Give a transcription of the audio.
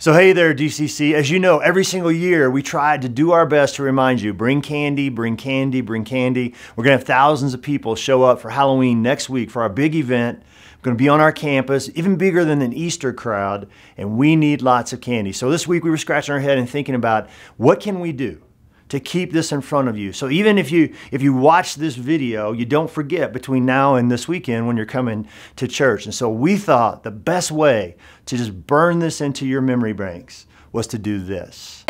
So, hey there, DCC. As you know, every single year we try to do our best to remind you bring candy, bring candy, bring candy. We're going to have thousands of people show up for Halloween next week for our big event. We're going to be on our campus, even bigger than an Easter crowd, and we need lots of candy. So, this week we were scratching our head and thinking about what can we do? To keep this in front of you. So even if you if you watch this video, you don't forget between now and this weekend when you're coming to church. And so we thought the best way to just burn this into your memory banks was to do this.